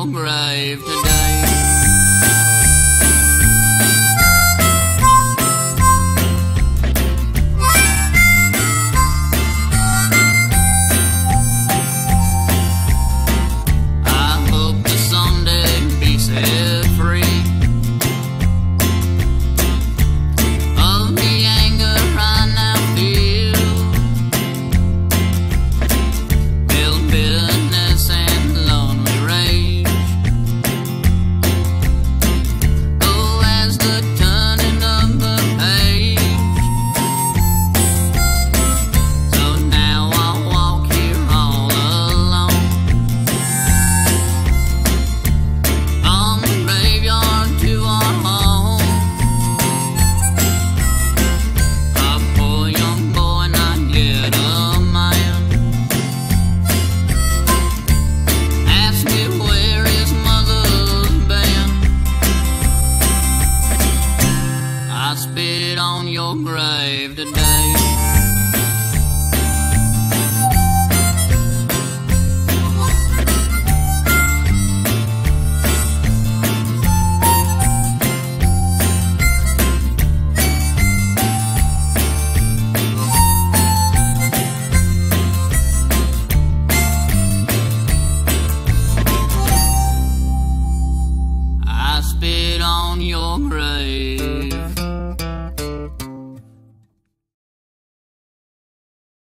long today. spit on your grave today. I spit on your grave.